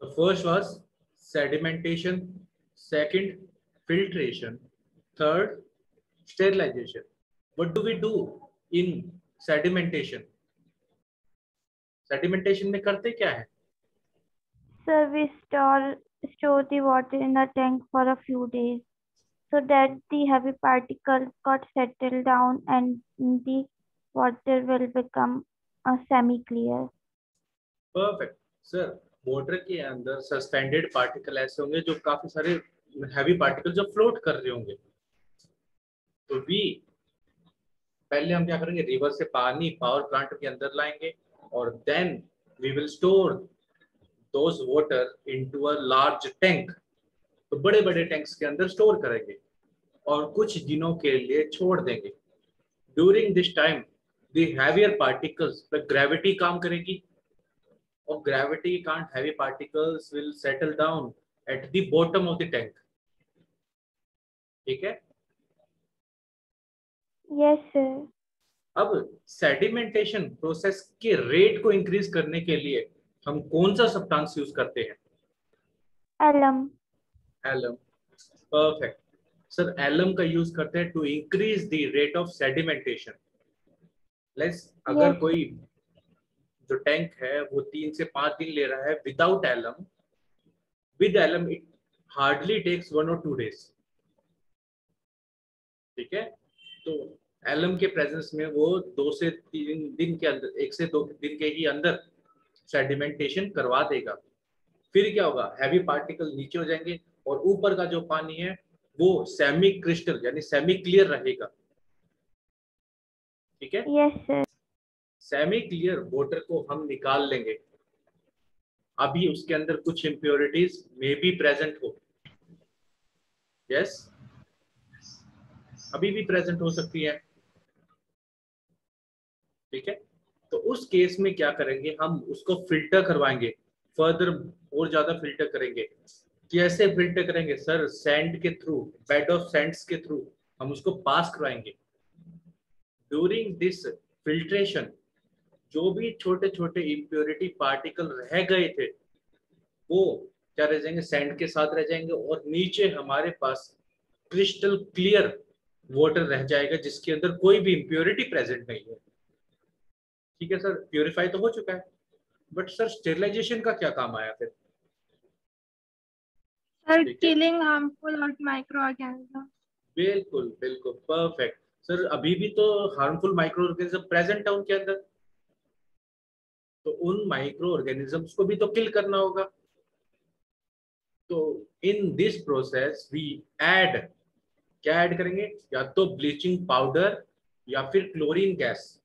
The first was sedimentation, second filtration, third sterilization. What do we do in sedimentation? Sedimentation में करते क्या है? Sir, we store store the water in the tank for a few days so that the heavy particles got settled down and the water will become a semi-clear. Perfect. Sir, water के अंदर suspended particle ऐसे होंगे जो काफ़ी सारे heavy particle जो float कर रहे होंगे। तो वी पहले हम क्या करेंगे? रिवर से पानी पावर प्लांट के अंदर लाएँगे और then we will store those water into a large tank तो बड़े बड़े टैंक्स के अंदर स्टोर करेंगे और कुछ दिनों के लिए छोड़ देंगे। During this time the heavier particles पर ग्रेविटी काम करेगी। और gravity can't heavy particles will settle down at the bottom of the tank ठीक है Yes, sir. अब सेडिमेंटेशन प्रोसेस के रेट को इंक्रीज करने के लिए हम कौन सा सब्सटेंस यूज़ करते हैं Alum. Alum perfect sir alum का यूज़ करते हैं to increase the rate of sedimentation let's अगर Yes. कोई जो टैंक है वो तीन से पाँच दिन ले रहा है without alum with alum it hardly takes one और टू डेज़ ठीक है? तो एलम के प्रेजेंस में वो दो से तीन दिन के अंदर एक से दो दिन के ही अंदर सेडिमेंटेशन करवा देगा। फिर क्या होगा? हैवी पार्टिकल नीचे हो जाएँगे और ऊपर का जो पानी है वो सेमी क्रिस्टल यानी सेमी क्लियर रहेगा। ठीक है? Yes, sir. Semi clear water को हम निकाल लेंगे। अभी उसके अंदर कुछ इम्प्योरिटीज मे बी प्रेजेंट हो। Yes yes? अभी भी प्रेजेंट हो सकती है। ठीक है? तो उस केस में क्या करेंगे? हम उसको फ़िल्टर करवाएँगे। फर्दर और ज़्यादा फ़िल्टर करेंगे। कैसे फ़िल्टर करेंगे? सर सैंड के थ्रू बेड ऑफ़ सैंड्स के थ्रू हम उसको पास करवाएँगे। ड्यूरिंग दिस फिल्ट्रेशन जो भी छोटे छोटे इम्प्योरिटी पार्टिकल रह गए थे वो क्या रह जाएँगे? सैंड के साथ रह जाएँगे और नीचे हमारे पास क्रिस्टल क्लियर वाटर रह जाएगा जिसके अंदर कोई भी इम्प्योरिटी प्रेजेंट नहीं है। ठीक है सर प्योरीफाई तो हो चुका है। बट सर स्टेरिलाइजेशन का क्या काम आया फिर? सर किलिंग हार्मफुल और माइक्रो ऑर्गेनिज्म बिल्कुल बिल्कुल परफेक्ट सर अभी भी तो हार्मफुल माइक्रो ऑर्गेनिज्म प्रेजेंट है उनके अंदर। तो उन माइक्रो ऑर्गेनिजम्स को भी तो किल करना होगा। तो in this process we add क्या ऐड करेंगे? या तो ब्लीचिंग पाउडर या फिर क्लोरीन गैस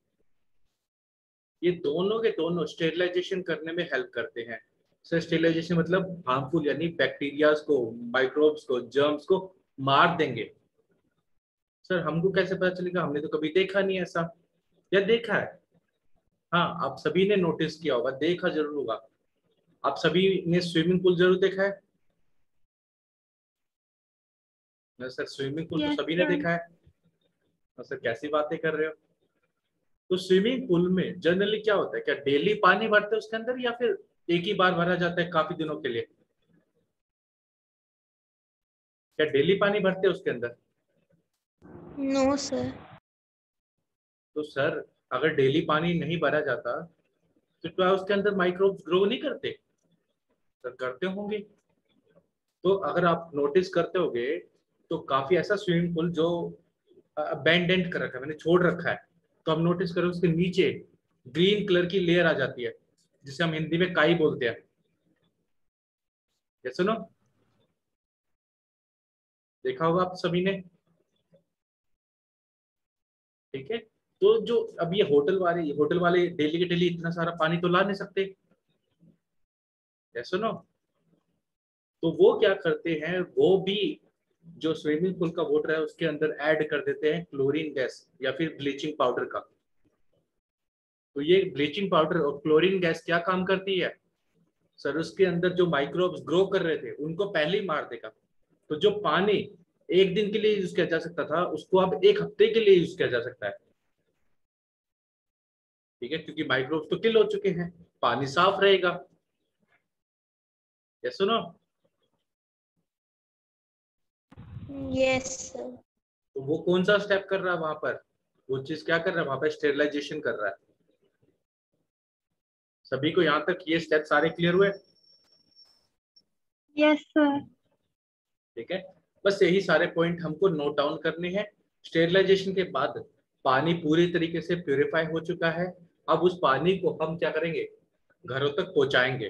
ये दोनों के दोनों स्टेरिलाइजेशन करने में हेल्प करते हैं। सर स्टेरिलाइजेशन मतलब हार्मफुल यानी बैक्टीरिया को माइक्रोब्स को जर्म्स को मार देंगे। सर हमको कैसे पता चलेगा? हमने तो कभी देखा नहीं ऐसा। या देखा है? हाँ आप सभी ने नोटिस किया होगा देखा ज़रूर होगा। आप सभी ने स्विमिंग पूल ज़रूर देखा है? ना सर स्विमिंग पूल तो Yes, सभी ने देखा है। ना सर कैसी बातें कर रहे हो? तो स्विमिंग पूल में जनरली क्या होता है? क्या डेली पानी भरते हैं उसके अंदर या फिर एक ही बार भरा जाता है काफ़ी दिनों के लिए? क्या डेली पानी भरते हैं उसके अंदर? नो no, सर तो सर अगर डेली पानी नहीं भरा जाता तो क्या उसके अंदर माइक्रोब्स ग्रो नहीं करते? सर करते होंगे। तो अगर आप नोटिस करते होगे तो काफ़ी ऐसा स्विमिंग पूल जो अबेंडेंट कर रखा है, मैंने छोड़ रखा है तो हम नोटिस करें उसके नीचे ग्रीन कलर की लेयर आ जाती है, जिसे हम हिंदी में काई बोलते हैं। ये सुनो देखा होगा आप सभी ने? ठीक है? तो जो अब ये होटल वाले होटल वाले डेली के डेली इतना सारा पानी तो ला नहीं सकते। नो तो वो क्या करते हैं, वो भी जो स्विमिंग पूल का वाटर है, उसके अंदर ऐड कर देते हैं क्लोरीन गैस या फिर ब्लीचिंग पाउडर का। तो ये ब्लीचिंग पाउडर और क्लोरीन गैस क्या काम करती है? सर उसके अंदर जो माइक्रोब्स ग्रो कर रहे थे, उनको पहले ही मार देगा। तो जो पानी एक दिन के लिए यूज़ किया जा सकता था, उसको अब एक हफ़्ते के लिए यूज़ किया जा सकता है। ठीक है? क्योंकि माइक्रोब्स तो किल हो चुके हैं। पानी साफ़ रहेगा। ये सुनो Yes, तो वो कौन सा स्टेप कर रहा है वहाँ पर? वो चीज़ क्या कर रहा है? वहाँ पर स्टेरिलाइजेशन कर रहा है। सभी को यहाँ तक ये स्टेप सारे क्लियर हुए? Yes, sir. ठीक है? बस यही सारे पॉइंट हमको नोट डाउन करने हैं। स्टेरिलाइजेशन के बाद पानी पूरी तरीके से प्यूरिफाई हो चुका है। अब उस पानी को हम क्या करेंगे? घरों तक पहुंचाएँगे।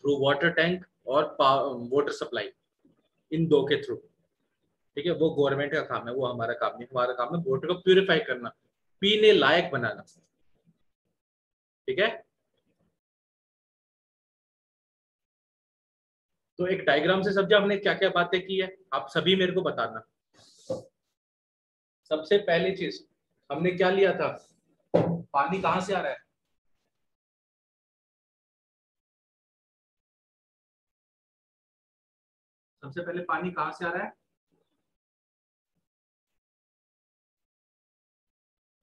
थ्रू वाटर टैंक और वाटर सप्लाई इन दो के थ्रू ठीक है? वो गवर्नमेंट का काम है, वो हमारा काम नहीं, हमारा काम है वाटर को प्यूरिफाई करना, पीने लायक बनाना। ठीक है? तो एक डायग्राम से समझा हमने क्या क्या बातें की है, आप सभी मेरे को बताना। सबसे पहली चीज़ हमने क्या लिया था? पानी कहाँ से आ रहा है? सबसे पहले पानी कहाँ से आ रहा है?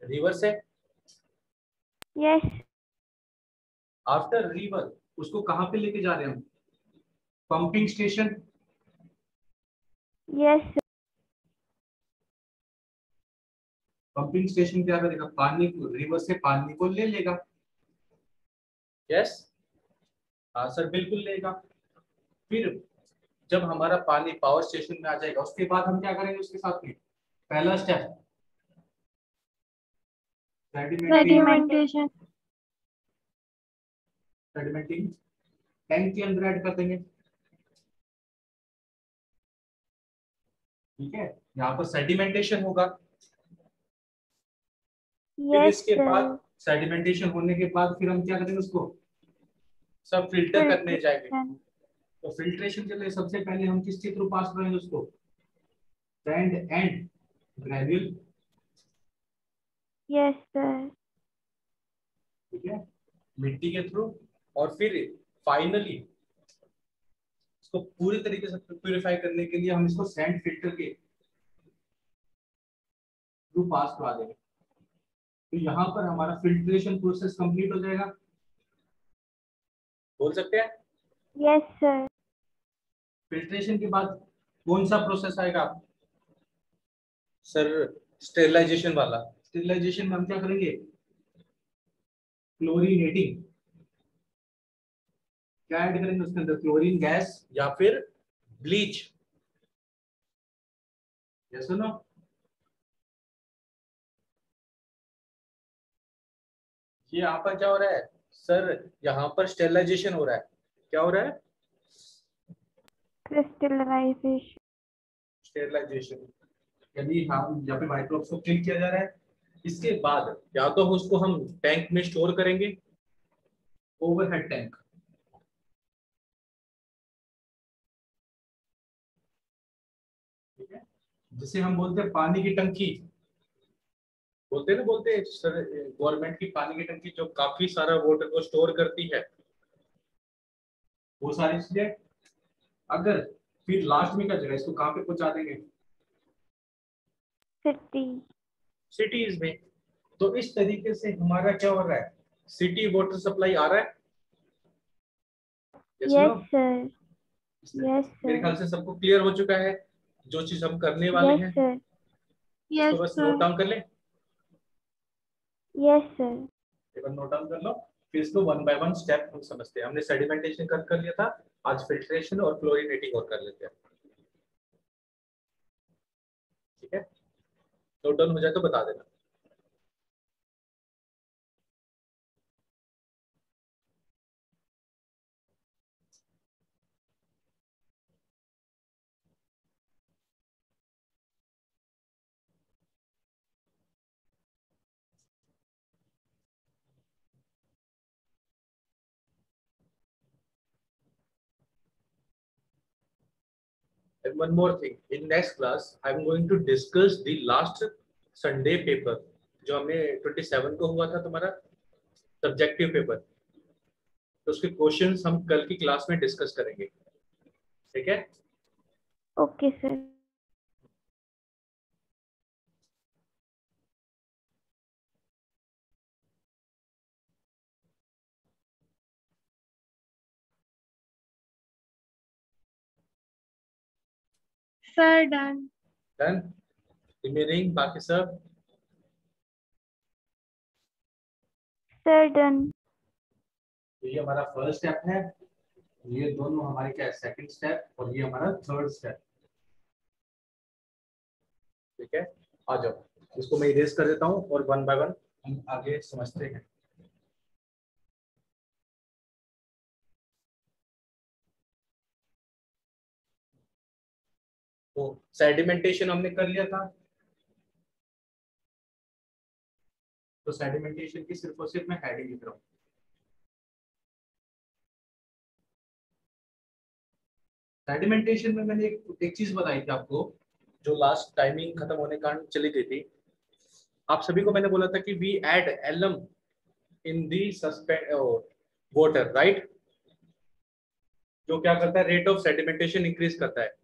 रिवर से? Yes. आफ्टर रिवर उसको कहाँ पे लेके जा रहे हैं हम? Pumping station yes Yes. Pumping station क्या करेगा? पानी को रिवर से पानी को ले लेगा। यस हाँ सर बिल्कुल लेगा। फिर जब हमारा पानी पावर स्टेशन में आ जाएगा उसके बाद हम क्या करेंगे उसके साथ में? पहला स्टेप Sedimentation. सेडिमेंटिंग टैंक के अंदर ऐड कर देंगे। ठीक है? यहाँ पर सेडिमेंटेशन होगा। फिर इसके बाद सेडिमेंटेशन होने के बाद फिर हम क्या करेंगे उसको? सब फ़िल्टर करने जाएँगे। तो फिल्ट्रेशन के लिए सबसे पहले हम किस के थ्रू पास करेंगे उसको? Sand and granule Yes, sir. ठीक है? मिट्टी के थ्रू। और फिर फाइनली इसको पूरी तरीके से प्यूरिफाई करने के लिए हम इसको सैंड फ़िल्टर के थ्रू पास करा देंगे। तो यहाँ पर हमारा फिल्ट्रेशन प्रोसेस कंप्लीट हो जाएगा। बोल सकते हैं? यस सर फिल्ट्रेशन के बाद कौन सा प्रोसेस आएगा? सर स्टेरिलाइजेशन वाला। स्टेरिलाइजेशन में हम क्या करेंगे? क्लोरीनेटिंग क्या ऐड करेंगे उसके अंदर? क्लोरीन गैस या फिर ब्लीच ये सुनो ये यहाँ पर क्या हो रहा है? सर यहाँ पर स्टेरिलाइजेशन हो रहा है। क्या हो रहा है. स्टेरिलाइजेशन यानी हम यहाँ पे माइक्रोब्स को किल किया जा रहा है। इसके बाद या तो उसको हम टैंक में स्टोर करेंगे। ओवरहेड टैंक ठीक है? जिसे हम बोलते हैं पानी की टंकी। बोलते ना बोलते सर गवर्नमेंट की पानी की टंकी जो काफ़ी सारा वाटर को स्टोर करती है वो सारी चीज़ें अगर फिर लास्ट में क्या जगह इसको कहाँ पे पहुँचा देंगे? City. सिटीज़ में। तो इस तरीके से हमारा क्या हो रहा है? सिटी वाटर सप्लाई आ रहा है? No? sir. इसमें Yes, मेरे ख्याल से सबको क्लियर हो चुका है जो चीज़ हम करने वाले हैं। Yes, sir. Yes, तो बस नोट डाउन कर ले। Yes, सर एक बार नोट डाउन कर लो। फिर इसको वन बाय वन स्टेप हम समझते हैं। हमने सेडिमेंटेशन कर कर लिया था। आज फिल्ट्रेशन और क्लोरीनेटिंग और कर लेते हैं। ठीक है? नोट डाउन हो जाए तो बता देना। And one more thing, in next class, I'm going to discuss the last Sunday paper, जो हमने 27 को हुआ था तुम्हारा सब्जेक्टिव पेपर तो उसके क्वेश्चंस हम कल की क्लास में डिस्कस करेंगे ठीक है Okay, sir. Sir, done. Done remaining बाकी सब sir. Done. तो ये हमारा फ़र्स्ट स्टेप है। ये दोनों हमारे क्या है? सेकंड स्टेप और ये हमारा थर्ड स्टेप ठीक है? आ जाओ। इसको मैं इरेज कर देता हूँ और वन बाय वन हम आगे समझते हैं। तो सेडिमेंटेशन हमने कर लिया था। तो सेडिमेंटेशन की सिर्फ़ और सिर्फ़ मैं हेडिंग लिख रहा हूँ। सेडिमेंटेशन में मैंने एक, एक चीज़ बताई थी आपको जो लास्ट टाइमिंग खत्म होने कारण चली गई थी। आप सभी को मैंने बोला था कि we add alum in the suspend water right जो क्या करता है रेट ऑफ़ सेडिमेंटेशन इंक्रीज करता है।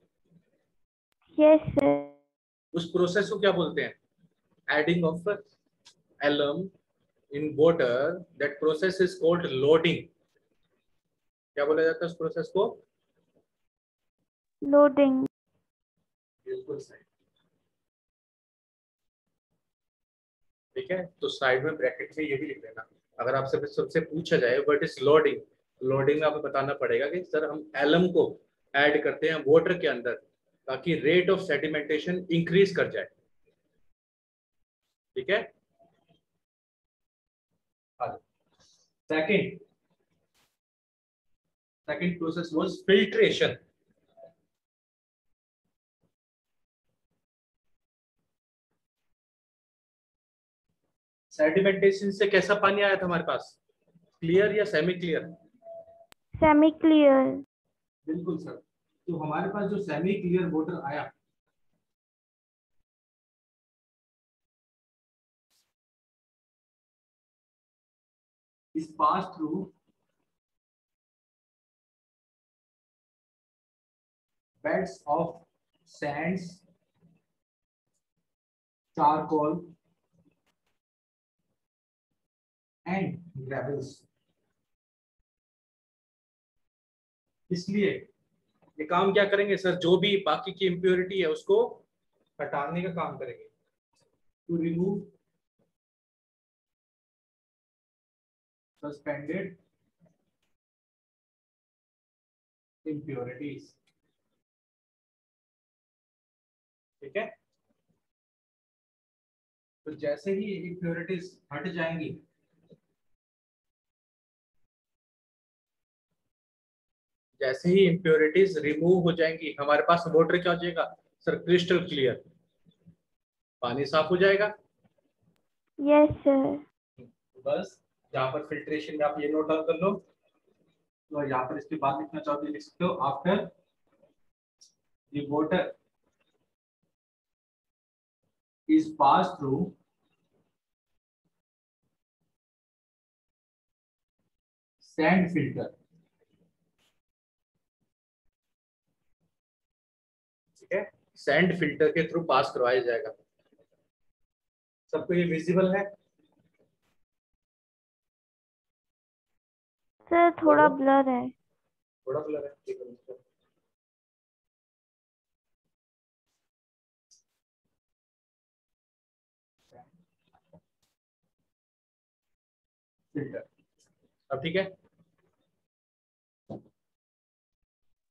Yes sir. उस प्रोसेस को क्या बोलते हैं? Adding of alum in water that process is called loading क्या बोला जाता है उस प्रोसेस को? लोडिंग बिल्कुल सही। ठीक है? तो साइड में ब्रैकेट में ये भी लिख लेना। अगर आपसे सबसे पूछा जाए व्हाट इज़ लोडिंग लोडिंग में आपको बताना पड़ेगा कि सर हम एलम को ऐड करते हैं वाटर के अंदर। ताकि रेट ऑफ़ सेडिमेंटेशन इंक्रीज कर जाए। ठीक है? Second second process was filtration sedimentation से कैसा पानी आया था हमारे पास? क्लियर या सेमी क्लियर semi clear बिल्कुल सर तो हमारे पास जो सेमी क्लियर वोटर आया, is pass through beds of sands charcoal and gravels इसलिए ये काम क्या करेंगे? सर, जो भी बाकी की इम्प्योरिटी है, उसको हटाने का काम करेंगे। टू रिमूव सस्पेंडेड impurities ठीक है? तो जैसे ही impurities हट जाएँगी जैसे ही impurities रिमूव हो जाएँगी हमारे पास वाटर क्या हो जाएगा? सर क्रिस्टल क्लियर पानी साफ़ हो जाएगा? Yes sir. बस यहाँ पर फिल्ट्रेशन में आप ये नोट डाउन कर लो। तो यहाँ पर इसके बाद लिखना चाहो तो लिख सकते हो after the water is passed through sand filter. ठीक है? सैंड फ़िल्टर के थ्रू पास करवाया जाएगा। सबको ये विजिबल है? सर थोड़ा ब्लर है। थोड़ा ब्लर है? ठीक है। फ़िल्टर अब ठीक है?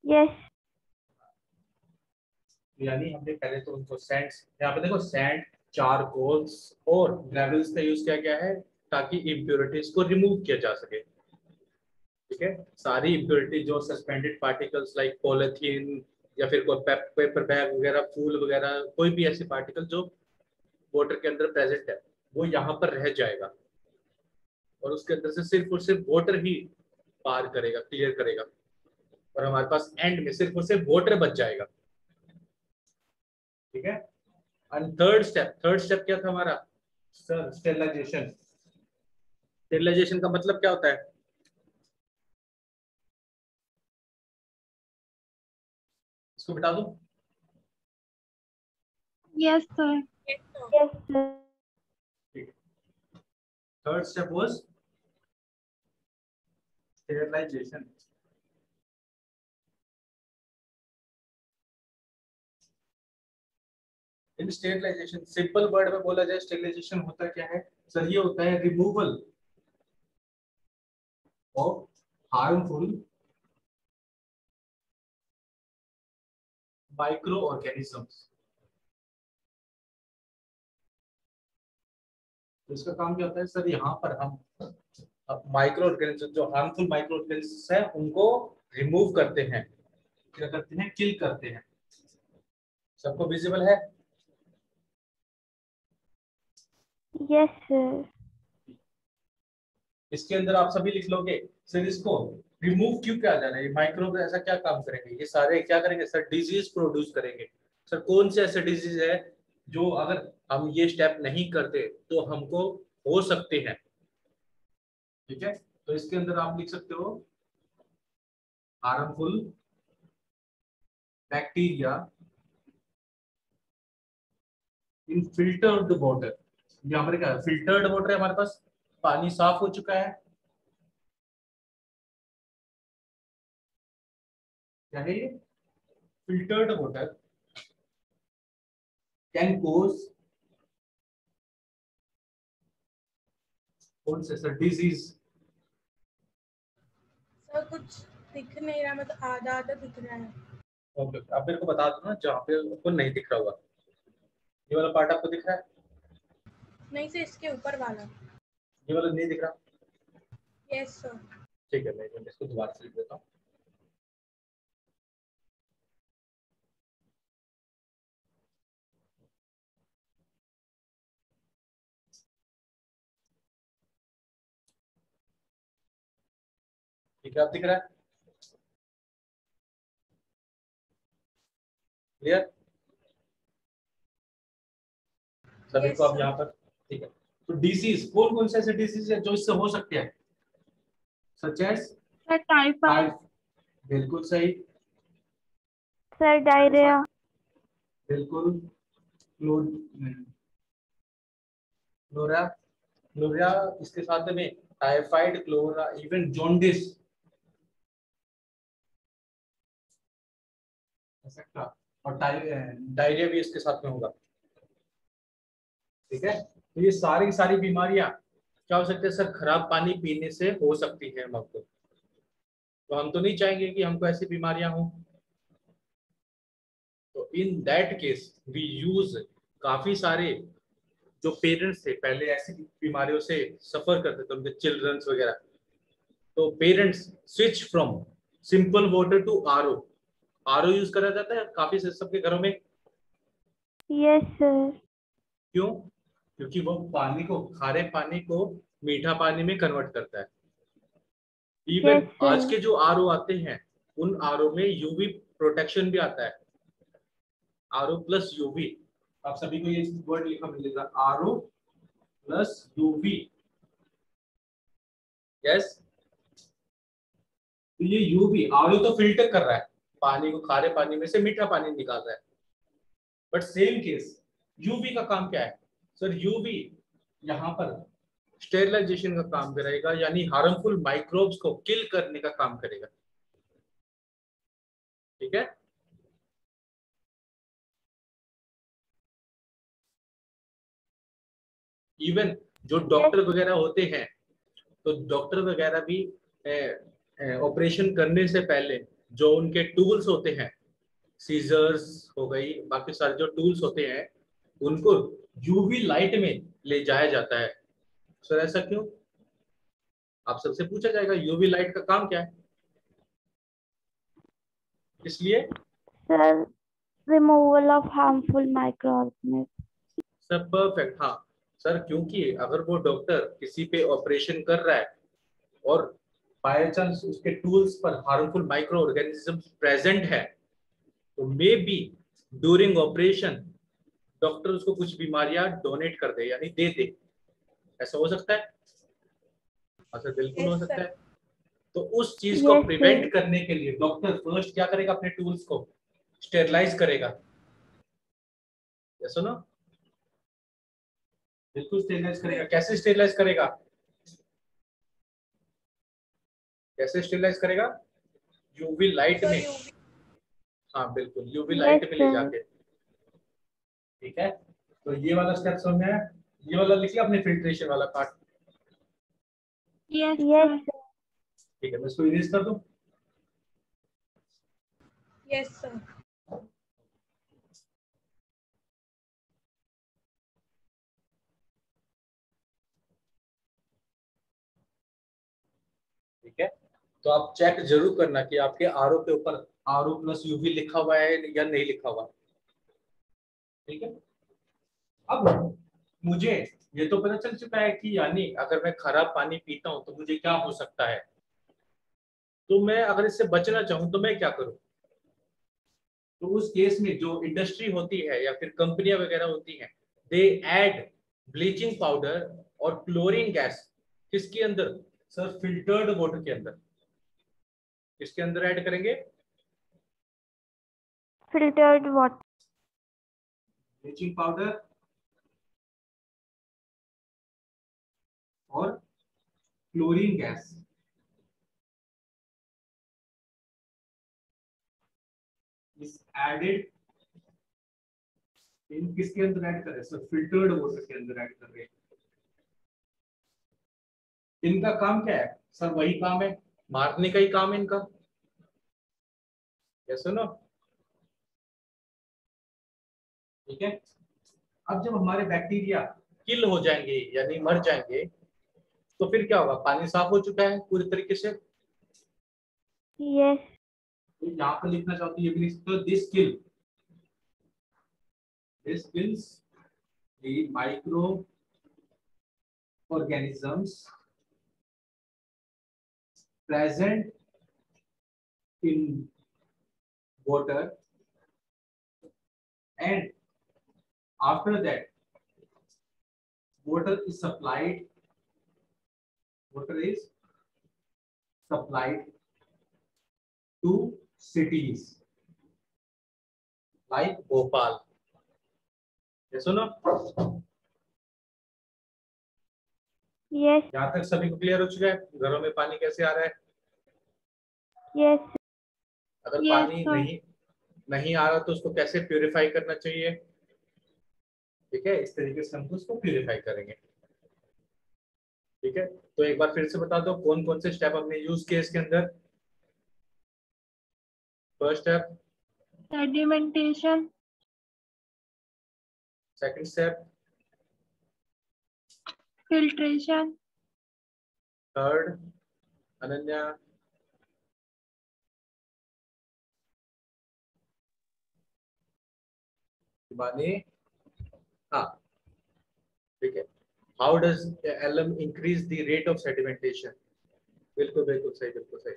Yes यानी हमने पहले तो उनको सैंड यहाँ पे देखो सैंड चारकोल्स और ग्रेवल्स का यूज़ किया गया है ताकि इम्प्योरिटीज को रिमूव किया जा सके। ठीक है? सारी इम्प्योरिटी जो सस्पेंडेड पार्टिकल्स लाइक पॉलिथीन या फिर कोई पेपर बैग वगैरह, फूल वगैरह, कोई भी ऐसे पार्टिकल जो वाटर के अंदर प्रेजेंट है, वो यहाँ पर रह जाएगा। और उसके अंदर से सिर्फ़ और सिर्फ़ वाटर ही पार करेगा क्लियर करेगा। और हमारे पास एंड में सिर्फ़ और सिर्फ़ वाटर बच जाएगा। ठीक है? And third step third step क्या था हमारा? सर स्टेरिलाइजेशन स्टेरिलाइजेशन का मतलब क्या होता है? इसको बिठा दो। Yes sir. third step was sterilization. In simple word में बोला जाए, स्टेरिलाइजेशन होता क्या है? सर, ये होता है removal of harmful micro organisms इसका काम क्या होता है? सर, यहाँ पर हम माइक्रो ऑर्गेनिज्म जो हार्मफुल माइक्रो ऑर्गेनिज्म है, उनको रिमूव करते हैं। क्या करते हैं? किल करते हैं। सबको विजिबल है? Yes, sir. इसके अंदर आप सभी लिख लोगे सर इसको रिमूव क्यों किया जा रहा है? माइक्रोब ऐसा क्या काम करेंगे? ये सारे क्या करेंगे? सर डिज़ीज़ प्रोड्यूस करेंगे। सर कौन से ऐसे डिज़ीज़ है जो अगर हम ये स्टेप नहीं करते तो हमको हो सकते हैं? ठीक है? तो इसके अंदर आप लिख सकते हो harmful bacteria in filtered water यहाँ पर क्या फिल्टर्ड वाटर है हमारे पास पानी साफ़ हो चुका है। क्या है ये? फिल्टर्ड वाटर कैन कोज कौन से सर डिज़ीज़ सर कुछ दिख नहीं रहा मतलब आधा आधा दिख रहा है। ओके आप मेरे को बता दो ना जहाँ पे आपको नहीं दिख रहा होगा। ये वाला पार्ट आपको दिख रहा है? नहीं सर इसके ऊपर वाला। ये वाला नहीं दिख रहा? यस सर ठीक है मैं इसको दोबारा से लिख देता हूँ। ठीक है आप दिख रहा है? क्लियर सभी को आप. यहाँ पर ठीक है। तो डिज़ीज़ कौन कौन से ऐसे डिज़ीज़ है जो इससे हो सकते हैं? सच एज टाइफाइड बिल्कुल सही। Sir, diarrhea. बिल्कुल। क्लोरा क्लोरा इसके साथ में टाइफाइड क्लोरा इवन जॉन्डिस और डायरिया भी इसके साथ में होगा। ठीक है? तो ये सारी सारी बीमारियाँ क्या हो सकती है सर खराब पानी पीने से हो सकती है हमको तो हम तो नहीं चाहेंगे कि हमको ऐसी बीमारियाँ हो। तो in that case we use काफ़ी सारे जो पेरेंट्स थे पहले ऐसी बीमारियों से सफ़र करते थे उनके चिल्ड्रंस वगैरह। तो parents switch from simple water to R O R O use करा जाता है काफ़ी से सबके घरों में? Yes Yes, sir. क्यों? क्योंकि वो पानी को खारे पानी को मीठा पानी में कन्वर्ट करता है। इवन आज के जो आरओ आते हैं उन आरओ में यूवी प्रोटेक्शन भी आता है। आरओ प्लस यूवी आप सभी को ये वर्ड लिखा मिलेगा। आरओ प्लस यूवी यस तो ये यूवी आरओ तो फ़िल्टर कर रहा है। पानी को खारे पानी में से मीठा पानी निकाल रहा है। बट सेम केस यूवी का काम क्या है? सर यूवी यहाँ पर स्टेरिलाइजेशन का काम करेगा, यानी हार्मफुल माइक्रोब्स को किल करने का काम करेगा। ठीक है? इवन जो डॉक्टर वगैरह होते हैं तो डॉक्टर वगैरह भी ऑपरेशन करने से पहले जो उनके टूल्स होते हैं सीजर्स हो गई, बाकी सारे जो टूल्स होते हैं उनको यूवी लाइट में ले जाया जाता है। सर ऐसा क्यों? आप सबसे पूछा जाएगा यूवी लाइट का काम क्या है? इसलिए? Sir, removal of harmful microorganisms. Sir perfect हाँ। सर क्योंकि अगर वो डॉक्टर किसी पे ऑपरेशन कर रहा है और बाय चांस उसके टूल्स पर हार्मफुल माइक्रो ऑर्गेनिज्म प्रेजेंट है तो may be during operation doctor उसको कुछ बीमारियाँ डोनेट कर दे यानी दे दे। ऐसा हो सकता है? ऐसा बिल्कुल हो सकता है? तो उस चीज़ को Yes, प्रिवेंट करने के लिए डॉक्टर फ़र्स्ट क्या करेगा? अपने टूल्स को स्टेरलाइज करेगा। सुनो बिल्कुल स्टेरलाइज करेगा। कैसे स्टेरलाइज करेगा? कैसे स्टेरलाइज करेगा? यूवी लाइट में। हाँ बिल्कुल। यूवी लाइट में ले जाके। ठीक है? तो ये वाला स्टेप समझ में आया ये वाला लिखिए अपने फिल्ट्रेशन वाला पार्ट yes, sir. ठीक है मैं इसको इरेज कर दूँ? यस सर ठीक है? तो आप चेक ज़रूर करना कि आपके आर के ऊपर आर ओ प्लस यूवी लिखा हुआ है या नहीं लिखा हुआ। ठीक है? अब मुझे ये तो पता चल चुका है कि यानी अगर मैं खराब पानी पीता हूँ तो मुझे क्या हो सकता है? तो मैं अगर इससे बचना चाहूँ तो मैं क्या करूँ? तो उस केस में जो इंडस्ट्री होती है या फिर कंपनियाँ वगैरह होती हैं दे ऐड ब्लीचिंग पाउडर और क्लोरीन गैस किसके अंदर? सर फिल्टर्ड वाटर के अंदर। किसके अंदर ऐड करेंगे? Filtered water. ब्लीचिंग पाउडर और chlorine gas is added in किसके अंदर ऐड कर रहे हैं? सर फिल्टर्ड वाटर के अंदर ऐड कर रहे हैं। इनका काम क्या है? सर वही काम है? मारने का ही काम है इनका। कैसे ना ठीक है? अब जब हमारे बैक्टीरिया किल हो जाएँगे यानी मर जाएँगे तो फिर क्या होगा? पानी साफ़ हो चुका है पूरी तरीके से? Yes, यहाँ पर लिखना चाहती है लिख सकते हो this kill this kills the micro organisms present in water and after that water is supplied water is supplied to cities like Bhopal. ये सुनो yes, यहाँ तक सभी को क्लियर हो चुका है घरों में पानी कैसे आ रहा है yes, अगर Yes, पानी sir. नहीं नहीं आ रहा तो उसको कैसे प्यूरिफाई करना चाहिए ठीक है? इस तरीके से हम उसको प्यूरिफाई करेंगे। ठीक है? तो एक बार फिर से बता दो कौन कौन से स्टेप हमने यूज़ किए इसके अंदर? First step sedimentation, second step filtration, third Ananya Shivani हाँ। ठीक है। How does alum increase the rate of sedimentation बिल्कुल बिल्कुल सही बिल्कुल सही।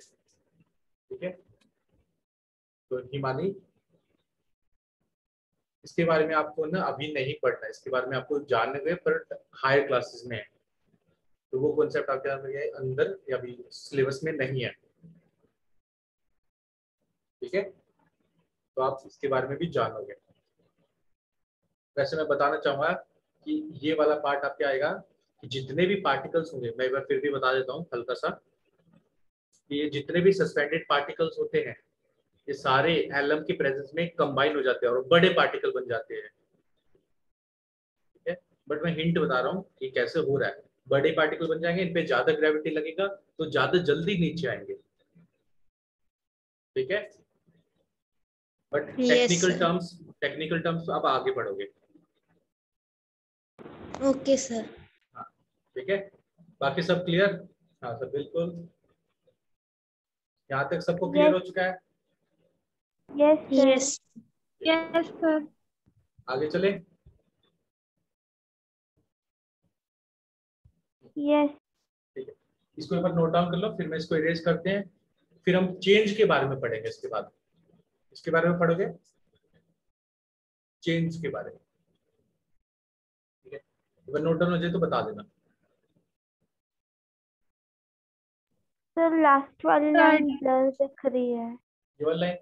ठीक है। तो हिमानी, इसके बारे में आपको ना अभी नहीं पढ़ना इसके बारे में आपको जानने हुए पर हायर क्लासेस में है। तो वो कॉन्सेप्ट आपके अंदर अंदर या अभी सिलेबस में नहीं है। ठीक है। तो आप इसके बारे में भी जानोगे। वैसे मैं बताना चाहूँगा कि ये वाला पार्ट आपके आएगा कि जितने भी पार्टिकल्स होंगे मैं एक बार फिर भी बता देता हूँ हल्का सा कि ये जितने भी सस्पेंडेड पार्टिकल्स होते हैं ये सारे एलम की प्रेजेंस में कंबाइन हो जाते हैं और बड़े पार्टिकल बन जाते हैं। ठीक है? बट मैं हिंट बता रहा हूँ कि कैसे हो रहा है। बड़े पार्टिकल बन जाएँगे इनपे ज़्यादा ग्रेविटी लगेगा तो ज़्यादा जल्दी नीचे आएँगे। ठीक है? But technical terms technical terms आप आगे बढ़ोगे। ओके सर ठीक है? बाकी सब क्लियर हाँ सर बिल्कुल। यहाँ तक सबको क्लियर Yes. हो चुका है? Sir. Yes Yes, sir. आगे चले। Yes, इसको एक बार नोट डाउन कर लो फिर मैं इसको इरेज करते हैं। फिर हम चेंज के बारे में पढ़ेंगे इसके बाद। इसके बारे में पढ़ोगे? चेंज के बारे में। ठीक है अगर नोट डाउन हो जाए तो बता देना। sir. Last वाली line blur दिख रही है. ये वाला line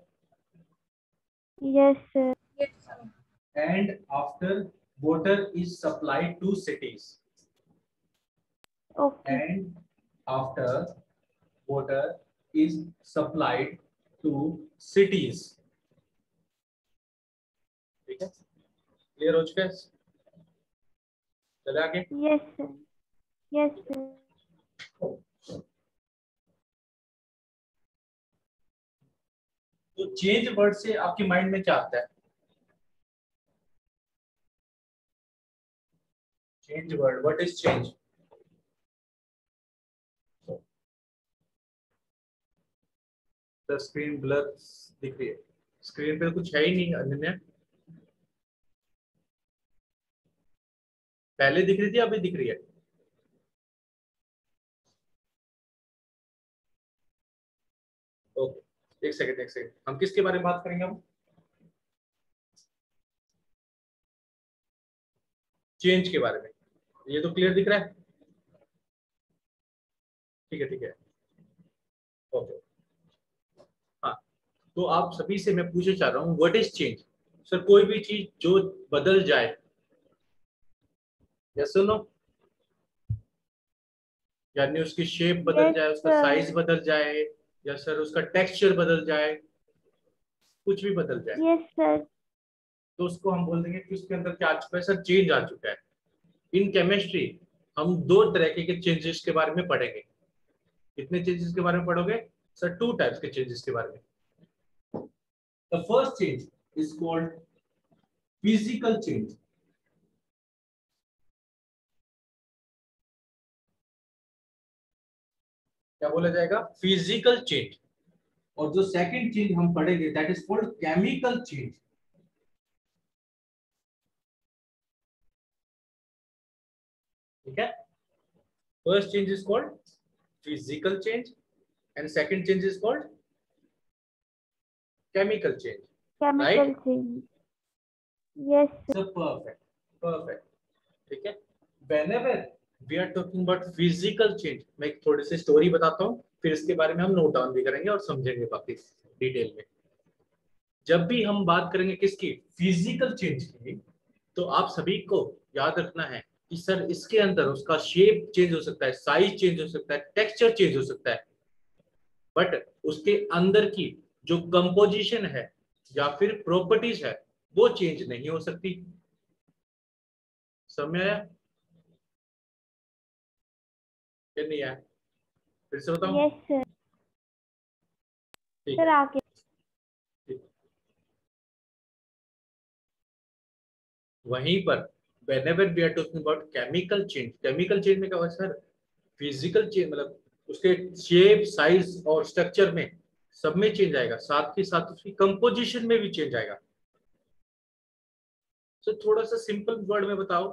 yes sir and after water is supplied to cities Okay. and after water is supplied to cities. ठीक है? क्लियर हो चुका है? चले आगे. Yes, sir. तो चेंज वर्ड से आपके माइंड में क्या आता है? Change word what is change the screen blur दिख रही है। स्क्रीन पे कुछ है ही नहीं अनन्या। पहले दिख रही थी अभी दिख रही है? ओके, एक सेकंड एक सेकंड हम किसके बारे में बात करेंगे हम चेंज के बारे में। ये तो क्लियर दिख रहा है? ठीक है ठीक है। ओके हाँ तो आप सभी से मैं पूछना चाह रहा हूँ व्हाट इज़ चेंज सर, कोई भी चीज़ जो बदल जाए या सुनो यानी उसकी शेप बदल Yes, जाए उसका. साइज़ बदल जाए या सर उसका टेक्सचर बदल जाए कुछ भी बदल जाए। Yes, sir. तो उसको हम बोल देंगे कि उसके अंदर क्या आ चुका है सर चेंज आ चुका है। इन केमिस्ट्री हम दो तरह के चेंजेस के बारे में पढ़ेंगे। कितने चेंजेस के बारे में पढ़ोगे? सर टू टाइप्स के चेंजेस के बारे में। The first change is called physical change क्या बोला जाएगा? फ़िज़िकल चेंज और जो सेकंड चेंज हम पढ़ेंगे that is called chemical change ठीक है? First change is called physical change and second change is called chemical change. Yes, sir. So perfect, perfect. ठीक है? Whenever we are talking about physical change. मैं एक थोड़ी सी story बताता हूँ, फिर इसके बारे में हम नोट डाउन भी करेंगे और समझेंगे बाकी डिटेल में। जब भी हम बात करेंगे किसकी? फ़िज़िकल चेंज की तो आप सभी को याद रखना है कि सर, इसके अंदर उसका शेप चेंज हो सकता है साइज़ चेंज हो सकता है टेक्सचर चेंज हो सकता है। बट उसके अंदर की जो कंपोजिशन है या फिर प्रॉपर्टीज़ है, वो चेंज नहीं हो सकती। समझ फिर नहीं आया। फिर से बताऊँ. ठीक Sir, है। आगे. वहीं पर whenever we are talking about chemical change chemical change में क्या हुआ सर फ़िज़िकल चेंज मतलब उसके शेप साइज़ और स्ट्रक्चर में सब में चेंज आएगा। साथ ही साथ उसकी कंपोजिशन में भी चेंज आएगा। तो थोड़ा सा सिंपल वर्ड में बताओ।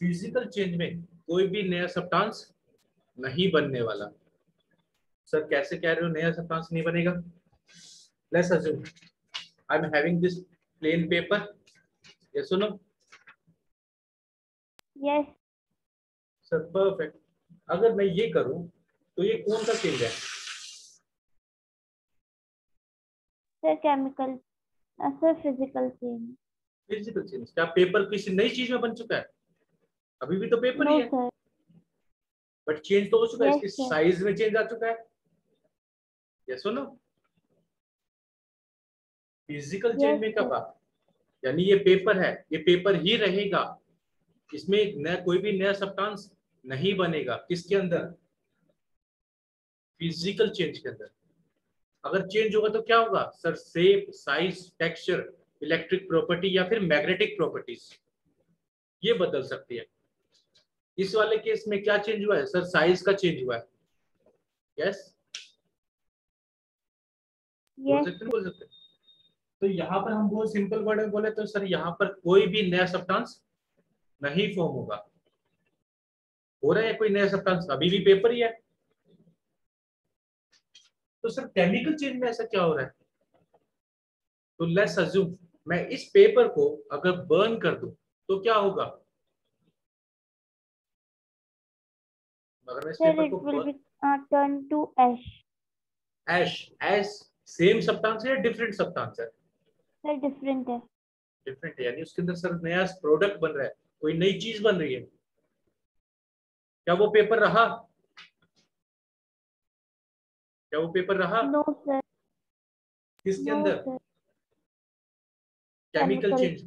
फ़िज़िकल चेंज में कोई भी नया सब्सटेंस नहीं बनने वाला। सर कैसे कह रहे हो? नया सब्सटेंस नहीं बनेगा। Let's assume I am having this plain paper ये सुनो Yes, सर परफेक्ट अगर मैं ये करूँ तो ये कौन सा चेंज है. Chemical. Uh, sir, physical change. Physical change क्या पेपर किसी नई चीज़ में बन चुका है? अभी भी तो पेपर ही है. बट चेंज तो हो चुका है इसकी साइज़ में चेंज आ चुका है। ये सुनो फ़िज़िकल चेंज में कब आ यानी ये पेपर है ये पेपर ही रहेगा। इसमें नया कोई भी नया सब्सटेंस नहीं बनेगा। किसके अंदर? फ़िज़िकल चेंज के अंदर। अगर चेंज होगा तो क्या होगा? Sir shape size texture electric property या फिर मैग्नेटिक प्रॉपर्टीज़ ये बदल सकती है। इस वाले केस में क्या चेंज हुआ है? सर साइज़ का चेंज हुआ है। यस Yes, सकते बोल सकते तो यहाँ पर हम बहुत सिंपल वर्ड में बोले तो सर यहाँ पर कोई भी नया सब्सटेंस नहीं फॉर्म होगा। हो रहा है कोई नया सब्सटेंस अभी भी पेपर ही है। तो सर केमिकल चेंज में ऐसा क्या हो रहा है? तो लेट्स अज्यूम मैं इस पेपर को अगर बर्न कर दूँ तो क्या होगा? अगर मैं इस पेपर को will be uh, to ash. Ash ash same substance है या डिफरेंट सब्सटेंस है? Sir, different है. डिफरेंट है यानी उसके अंदर सर नया प्रोडक्ट बन रहा है कोई नई चीज़ बन रही है। क्या वो पेपर रहा? क्या वो पेपर रहा? No, sir. किसके No, अंदर? sir. केमिकल चेंज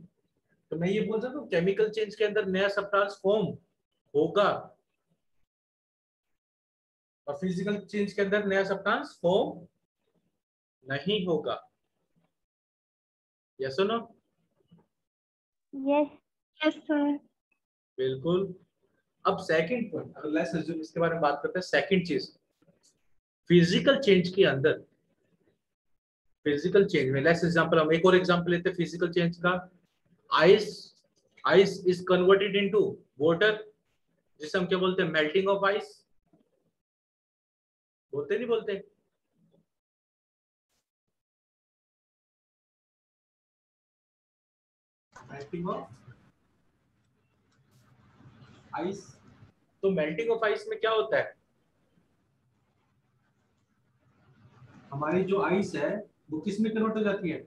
तो मैं ये बोल सकता हूँ केमिकल चेंज के अंदर नया सब्सटेंस फॉर्म होगा। और फ़िज़िकल चेंज के अंदर नया सब्सटेंस फॉर्म नहीं होगा। Yes no yes. Yes, sir. बिल्कुल। अब सेकंड पॉइंट अगर लेट्स अज्यूम इसके बारे में बात करते हैं सेकंड चीज़। फ़िज़िकल चेंज के अंदर फ़िज़िकल चेंज में लेट्स एग्जांपल हम एक और एग्जांपल लेते हैं फ़िज़िकल चेंज का। Ice ice is converted into water जिसे हम क्या बोलते हैं मेल्टिंग ऑफ़ आइस बोलते नहीं बोलते? आइस तो मेल्टिंग ऑफ़ आइस में क्या होता है? हमारी जो आइस है वो किसमें कन्वर्ट हो जाती है?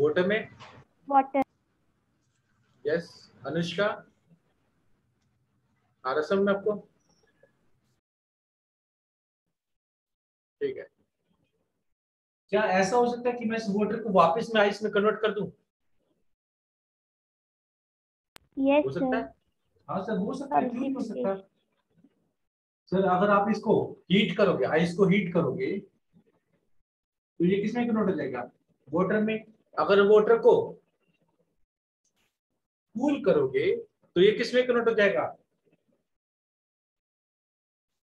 वाटर में? Water. यस अनुष्का आ रहा समझ में आपको? ठीक है। क्या ऐसा हो सकता है कि मैं इस वाटर को वापस में आइस में कन्वर्ट कर दूँ? Yes हो सकता है। हाँ सर हो सकता है क्यों नहीं हो सकता? सर अगर आप इसको हीट करोगे आइस को हीट करोगे तो ये किसमें कन्वर्ट हो जाएगा? वाटर में? अगर वाटर को कूल करोगे तो ये किसमें कन्वर्ट हो जाएगा?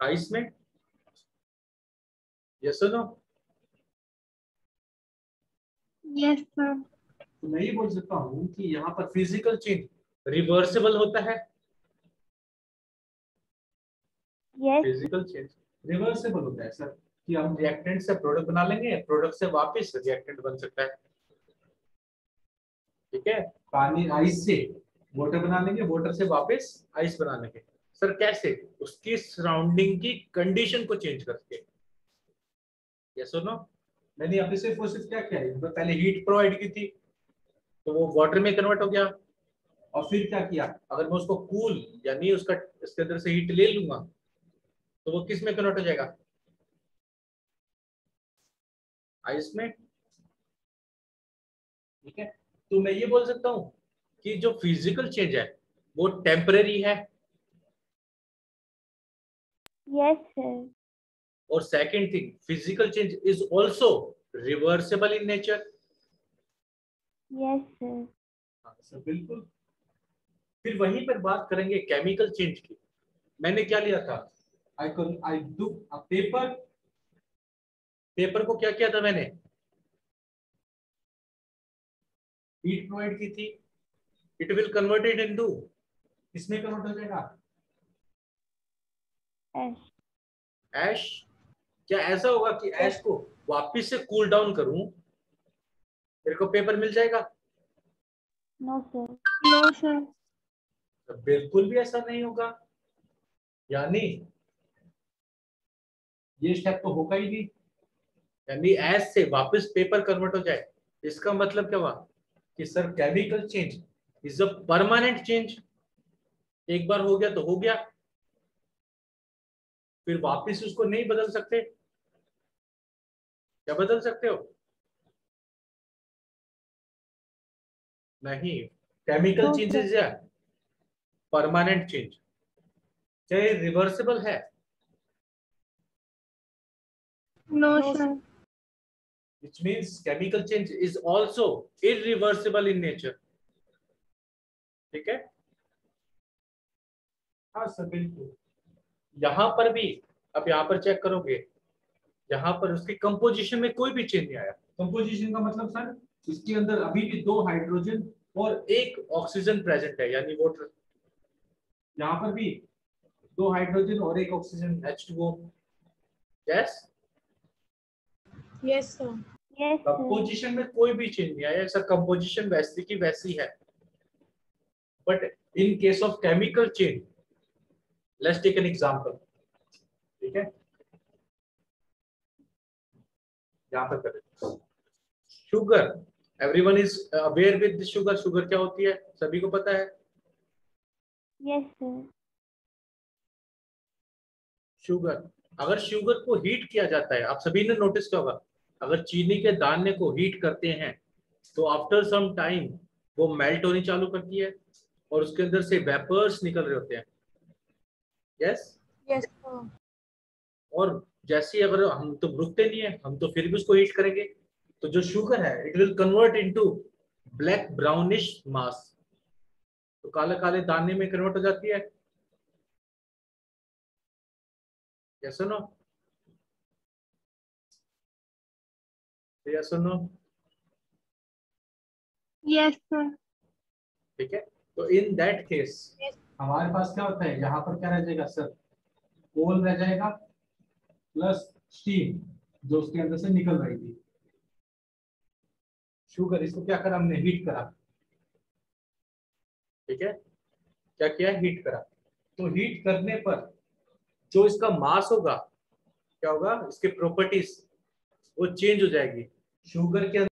आइस में? Yes no Yes, sir. तो मैं ये बोल सकता हूँ कि यहाँ पर फ़िज़िकल चेंज रिवर्सिबल होता है। Yes. फ़िज़िकल चेंज रिवर्सिबल होता है सर कि हम रिएक्टेंट से प्रोडक्ट बना लेंगे प्रोडक्ट से वापस रिएक्टेंट बन सकता है। ठीक है? पानी आइस से वाटर बना लेंगे वाटर से वापस आइस बना लेंगे। सर, कैसे? उसकी सराउंडिंग की कंडीशन को चेंज करके। यस नो मैंने अभी सिर्फ़ और सिर्फ़ क्या किया? तो पहले हीट प्रोवाइड की थी तो वो वाटर में कन्वर्ट हो गया। और फिर क्या किया? अगर मैं उसको कूल यानी उसका इसके अंदर से हीट ले लूँगा तो वो किसमें कन्वर्ट हो जाएगा? आइस में। ठीक है? तो मैं ये बोल सकता हूँ कि जो फ़िज़िकल चेंज है, वो टेम्पररी है। Yes sir. और second thing physical change is also reversible in nature yes sir. Sir बिल्कुल। फिर वहीं पर बात करेंगे केमिकल चेंज की। मैंने क्या लिया था? I can I do a paper paper को क्या किया था मैंने? हीट प्रोवाइड की थी। इट विल कन्वर्टेड इनटू किसमें कन्वर्ट हो जाएगा? ऐश क्या ऐसा होगा कि ऐश को वापस से कूल डाउन करूँ? मेरे को पेपर मिल जाएगा? Sir. No, sir. तो बिल्कुल भी ऐसा नहीं होगा। यानी ये स्टेप तो होगा ही नहीं। यानी एस से वापस पेपर कन्वर्ट हो जाए। इसका मतलब क्या हुआ? कि sir chemical change is a permanent change एक बार हो गया तो हो गया। फिर वापिस उसको नहीं बदल सकते? क्या बदल सकते हो? नहीं। केमिकल चेंजेस या परमानेंट चेंज क्या रिवर्सिबल है। No sir chemical change is also irreversible in nature ठीक है? हाँ सर बिल्कुल। यहाँ पर भी आप यहाँ पर चेक करोगे यहाँ पर उसकी कंपोजिशन में कोई भी चेंज नहीं आया। कंपोजिशन का मतलब सर इसके अंदर अभी भी दो हाइड्रोजन और एक ऑक्सीजन प्रेजेंट है यानी वाटर यहाँ पर भी दो हाइड्रोजन और एक oxygen H2O yes Yes, sir. yes sir. Composition में कोई भी चेंज नहीं आया सर कंपोजिशन वैसी की वैसी है। But in case of chemical change let's take an example ठीक है? यहाँ पर करें sugar everyone is aware with sugar sugar क्या होती है? सभी को पता है? Yes sir. शुगर अगर शुगर को हीट किया जाता है आप सभी ने नोटिस किया होगा अगर चीनी के दाने को हीट करते हैं तो आफ्टर सम टाइम वो मेल्ट होनी चालू करती है और उसके अंदर से वेपर्स निकल रहे होते हैं। यस यस सर और जैसे अगर हम तो रुकते नहीं है हम तो फिर भी उसको हीट करेंगे। तो जो शुगर है it will convert into black brownish mass तो काले काले दाने में कन्वर्ट हो जाती है। Yes no yes no Yes, sir. ठीक है? तो इन दैट केस हमारे पास क्या होता है? यहाँ पर क्या रह जाएगा सर? कोल रह जाएगा प्लस स्टीम जो उसके अंदर से निकल रही थी। शुगर इसको क्या करा? हमने हीट करा। ठीक है? क्या किया? हीट करा। तो हीट करने पर जो इसका मास होगा, क्या होगा? इसके प्रॉपर्टीज़ वो चेंज हो जाएगी। शुगर के